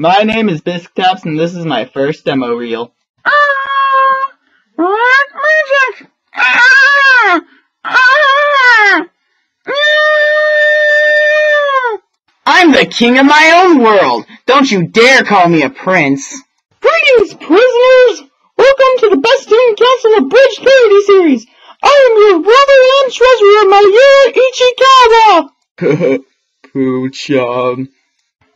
My name is Biscuitaps, and this is my first demo reel. Ah, what magic? Ah, ah, ah. I'm the king of my own world! Don't you dare call me a prince! Greetings, prisoners! Welcome to the Best in Castle Bridge Parody Series! I am your brother and treasurer, Mayura Ichikawa! Pooh-chan.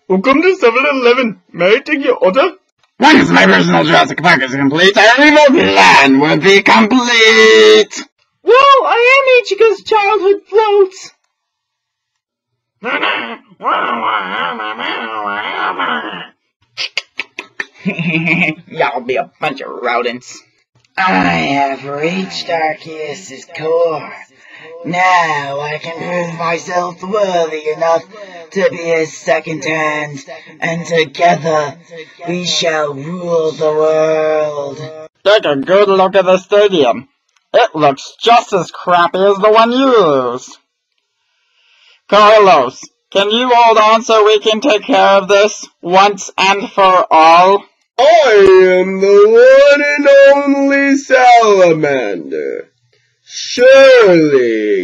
Welcome to 7-Eleven. May I take your order? Once my personal Jurassic Park is complete, our evil plan will be complete! Well, I am Ichika's childhood floats! Y'all be a bunch of rodents. I have reached Arceus' core. Now I can prove myself worthy enough to be his second hand, and together we shall rule the world. Take a good look at the stadium. It looks just as crappy as the one you used. Carlos, can you hold on so we can take care of this once and for all? I am the one and only salamander. Surely you. You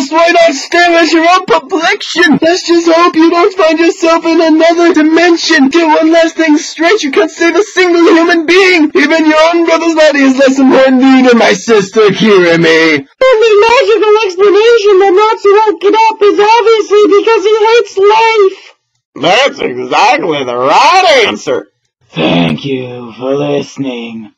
seem lost. Why not stare at your own perplexion? Let's just hope you don't find yourself in another dimension. Get one last thing straight. You can't save a single human being. Even your own brother's body is less important to you than my sister Kirame. The logical explanation that Natsu won't get up is obviously because he hates life! That's exactly the right answer. Thank you for listening.